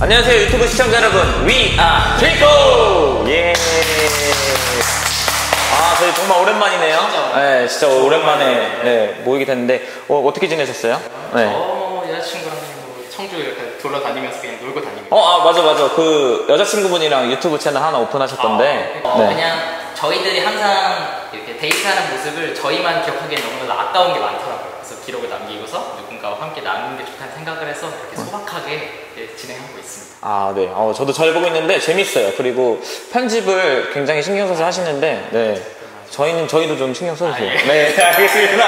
안녕하세요 유튜브 시청자 여러분 We are 트리코 예. 아 저희 정말 오랜만이네요. 네 진짜 오랜만에 네, 모이게 됐는데 어, 어떻게 지내셨어요? 네. 어, 여자친구랑 뭐 청주 이렇게 돌아다니면서 그냥 놀고 다니고. 어, 아, 맞아, 맞아. 그 여자친구분이랑 유튜브 채널 하나 오픈하셨던데. 어, 네. 그냥 저희들이 항상 이렇게 데이트하는 모습을 저희만 기억하기엔 너무나 아까운 게 많더라고요. 그래서 기록을 남기고서 누군가와 함께 나누는 게 좋다는 생각을 해서 이렇게 소박하게 이렇게 진행하고 있습니다. 아, 네. 어, 저도 잘 보고 있는데 재밌어요. 그리고 편집을 굉장히 신경 써서 하시는데, 네. 저희는, 저희도 좀 신경 써주세요. 네, 알겠습니다.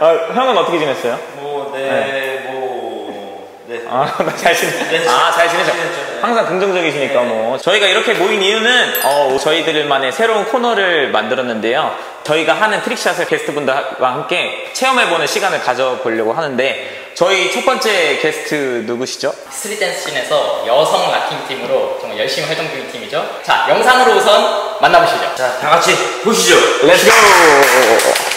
아, 형은 어떻게 지냈어요? 뭐, 네, 뭐, 네. 아, 잘 지내. 아, 잘 지내죠. 항상 긍정적이시니까 뭐. 저희가 이렇게 모인 이유는 어, 저희들만의 새로운 코너를 만들었는데요. 저희가 하는 trick shot을 게스트분들과 함께 체험해보는 시간을 가져보려고 하는데 저희 첫 번째 게스트 누구시죠? street dance scene에서 여성 locking 팀으로 정말 열심히 활동 중인 팀이죠. 자, 영상으로 우선 만나보시죠. 자, 다 같이 보시죠. 렛츠고!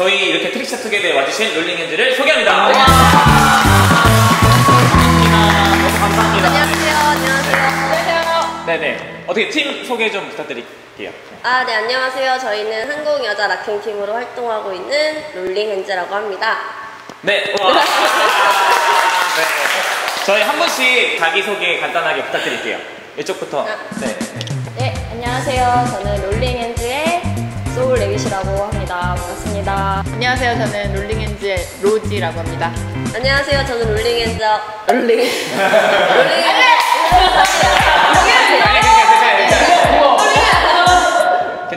저희 이렇게 트릭샷 투게더에 와주신 롤링핸즈를 소개합니다. 너무 감사합니다. 안녕하세요. 안녕하세요. 네네. 어떻게 팀 소개 좀 부탁드릴게요. 아, 네, 안녕하세요. 저희는 한국 여자 locking 팀으로 활동하고 있는 롤링 핸즈라고 합니다. 네. 우와. 네. 저희 한 분씩 자기소개 간단하게 부탁드릴게요. 이쪽부터. 네. 네, 안녕하세요. 저는 롤링핸즈의 소울 레빗이라고 합니다. 반갑습니다. 안녕하세요. 저는 롤링핸즈의 로지라고 합니다. 안녕하세요. 저는 롤링 핸즈. 롤링. 롤링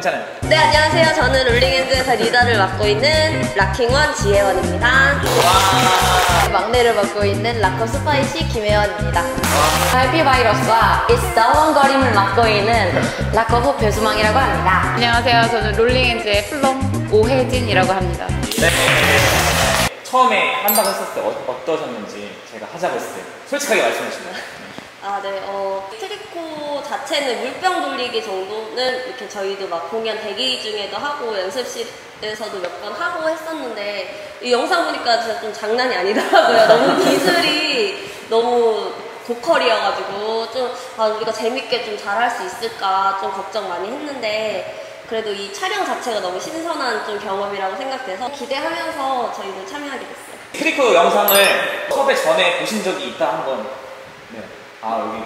괜찮아요. 네, 안녕하세요. 저는 롤링 핸즈에서 리더를 맡고 있는 락킹원 지혜원입니다. 막내를 맡고 있는 락커 스파이시 김혜원입니다. 갈피 바이러스와 이스더원거림을 맡고 있는 락커 배수망이라고 합니다. 안녕하세요. 저는 롤링엔즈의 플럼 오혜진이라고 합니다. 네. 처음에 한다고 했을 때 어, 어떠셨는지 제가 하자고 했을 때 솔직하게 말씀해 주시면. 아, 네. 어, 트리코 자체는 물병 돌리기 정도는 이렇게 저희도 막 공연 대기 중에도 하고 연습실에서도 몇 번 하고 했었는데 이 영상 보니까 진짜 좀 장난이 아니더라고요. 너무 기술이 너무 고퀄이어가지고 좀 아, 우리가 재밌게 좀 잘할 수 있을까 좀 걱정 많이 했는데 그래도 이 촬영 자체가 너무 신선한 좀 경험이라고 생각돼서 기대하면서 저희도 참여하게 됐어요. trick shot 영상을 섭외 전에 보신 적이 있다 한 건. 네. 아, 여기.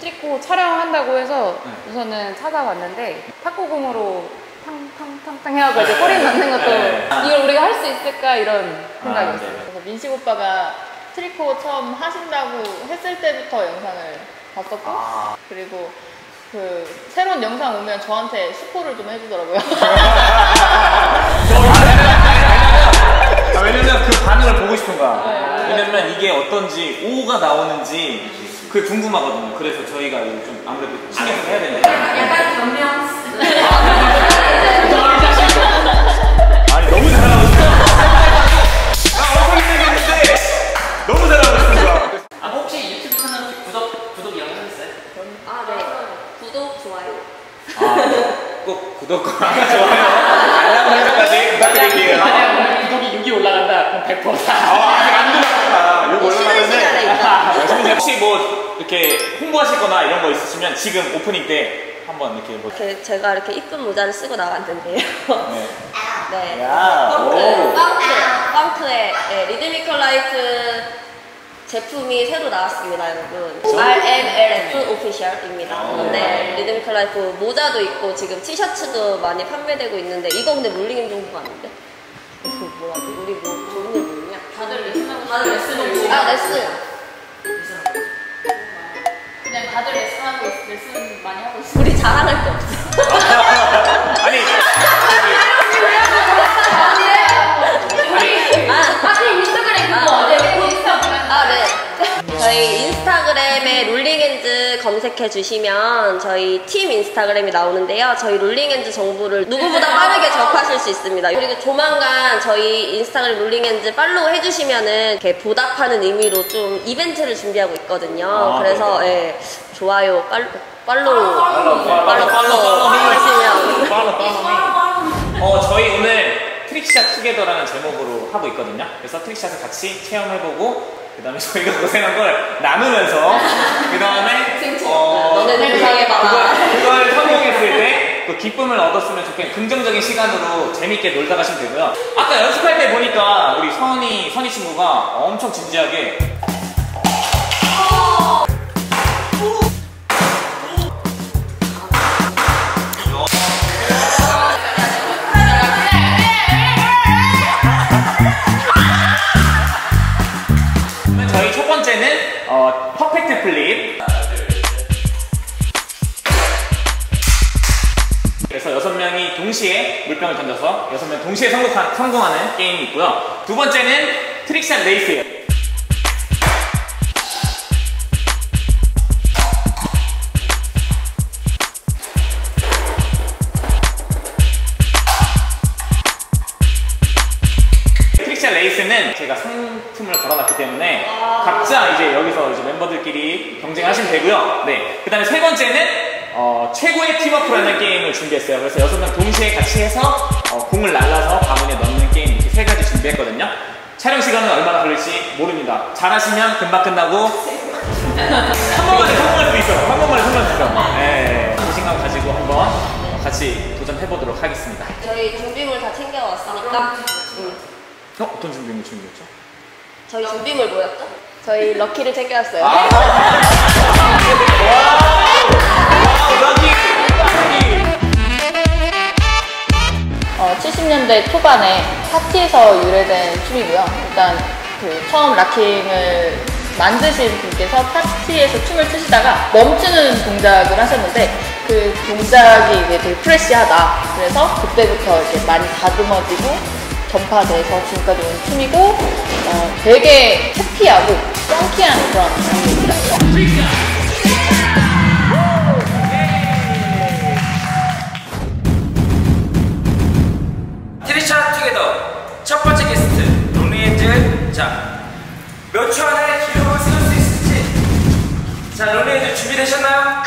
trick shot 촬영한다고 해서 네. 우선은 찾아봤는데 탁구공으로 탕탕탕탕 해가지고 꼬리 넣는 것도 네. 이걸 우리가 할 수 있을까 이런 생각이었어요. 네. 그래서 민식 오빠가 trick shot 처음 하신다고 했을 때부터 영상을 봤었고 아. 그리고 그 새로운 영상 오면 저한테 스포를 좀 해주더라고요. 아, 왜냐면 그 반응을 보고 싶은 거야. 왜냐면 이게 어떤지, 오가 나오는지 그게 궁금하거든요. 그래서 저희가 좀 아무래도 신경을 해야 되는데. 약간 변명. 아니, 너무 잘하고 있어. 아, 얼굴 생겼는데 너무 잘하고 있어. 아, 혹시 유튜브 채널 혹시 구독, 구독 이런 거 하셨어요? 아, 네. 구독, 좋아요. 아, 꼭 구독과 좋아요, 알람 설정까지 부탁드릴게요. 만약 구독이 6이 올라간다, 그럼 100%다. 아, 아직 안 들어갔구나. 이거 쉬는 시간에 올라가는데. 있다. 근데 혹시 뭐 이렇게 홍보하실 거나 이런 거 있으시면 지금 오프닝 때 한번 이렇게 뭐. 이렇게 제가 이렇게 이쁜 모자를 쓰고 나갔는데요. 네. 네. 야, 오. 펑크, 펑크, 펑크의 네, 리드미컬 라이트 제품이 새로 나왔습니다, 여러분. RMLF official입니다. 네, Rhythmical Life 모자도 있고 지금 티셔츠도 많이 판매되고 있는데 이거 근데 롤링인 정보가 아닌데? 이거 뭐라지? 우리 뭐 좋은 일 모르냐? 다들 레슨 하고 다들 레슨을 아, 레슨. 게 없어. 검색 검색해 주시면 저희 팀 인스타그램이 나오는데요. 저희 롤링엔즈 정보를 누구보다 빠르게 접하실 수 있습니다. 그리고 조만간 저희 인스타그램 롤링엔즈 팔로우 해주시면은 이렇게 보답하는 의미로 좀 이벤트를 준비하고 있거든요. 아, 그래서 예, 좋아요, 팔, follow, follow, follow, follow, follow 해주시면 follow, follow. 어, 저희 오늘 trick shot together라는 제목으로 하고 있거든요. 그래서 trick shot을 같이 체험해보고, 그 다음에 저희가 고생한 걸 나누면서, 그 다음에, 어, 너네들 고생해봐라. 그걸, 그걸 성공했을 때, 그 기쁨을 얻었으면 좋겠는 긍정적인 시간으로 재밌게 놀다 가시면 되고요. 아까 연습할 때 보니까 우리 선이, 선이 친구가 엄청 진지하게 물병을 던져서 여섯 명 동시에 성공하, 성공하는 게임이 있고요. 두 번째는 trick shot 레이스예요. trick shot 레이스는 제가 상품을 걸어놨기 때문에 각자 이제 여기서 이제 멤버들끼리 경쟁하시면 되고요. 네. 그 다음에 세 번째는 어, 최고의 팀워크라는 게임을 준비했어요. 그래서 여섯 명 동시에 같이 해서 어, 공을 날라서 바구니에 넣는 게임 이렇게 세 가지 준비했거든요. 촬영 시간은 얼마나 걸릴지 모릅니다. 잘하시면 금방 끝나고 한 번만에 성공할 수 있어요. 한 번만에 성공할 수 있어요. 네. 자신감 가지고 한번 같이 도전해보도록 하겠습니다. 저희 준비물 다 챙겨왔으니까 음. 어? 어떤 준비물 준비했죠? 저희 준비물 뭐였죠? 저희 럭키를 챙겨왔어요. 아, 어, 70년대 초반에 파티에서 유래된 춤이고요. 일단 그 처음 락킹을 만드신 분께서 파티에서 춤을 추시다가 멈추는 동작을 하셨는데 그 동작이 이제 되게 프레시하다. 그래서 그때부터 이렇게 많이 다듬어지고 전파돼서 지금까지 온 춤이고 어, 되게 해피하고 펑키한 그런 장르입니다. trick shot together 첫 번째 게스트 Rolling Hands 자 몇 초 안에 기록을 세울 수 있을지. 자 Rolling Hands 준비되셨나요?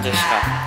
자, 현재 시간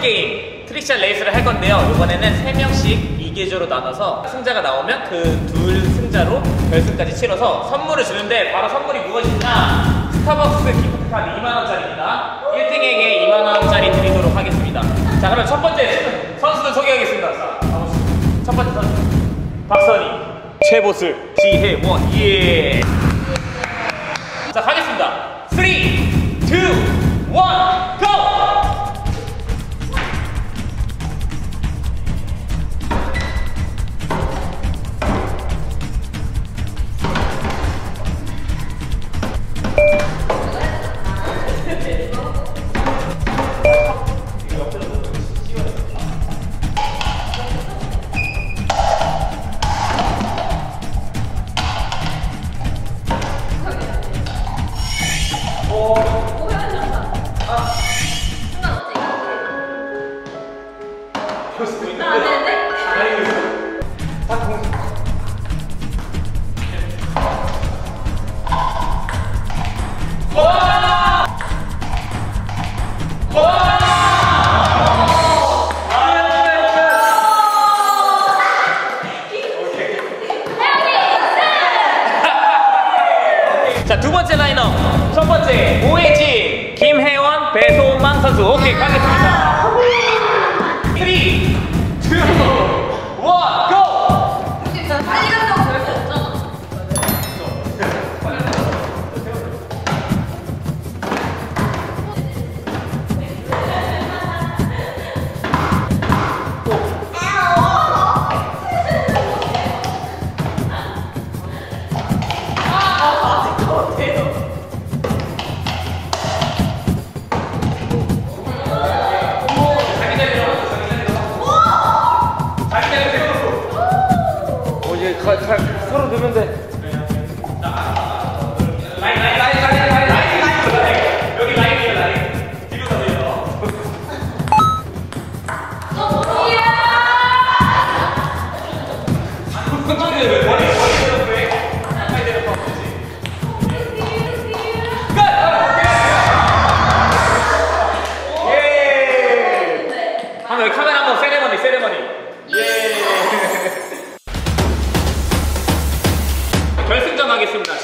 게임 trick shot 레이스를 할 건데요. 이번에는 세 명씩 2개 조로 나눠서 승자가 나오면 그 둘 승자로 결승까지 치러서 선물을 주는데 바로 선물이 무엇이냐? 스타벅스 기프트카드 2만 원짜리입니다. 1등에게 2만 원짜리 드리도록 하겠습니다. 자, 그럼 첫 번째 선수들 소개하겠습니다. 첫 번째 선수 박선희, 최보슬, 지혜원, 예. 자, 가겠습니다. 3, 2, 1, 자, 두 번째 라인업. 첫 번째, 오해진, 김혜원, 배소망 선수. 오케이, 가겠습니다. 3,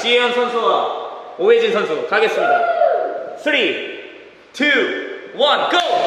지혜연 선수와 오혜진 선수 가겠습니다. 3, 2, 1, GO!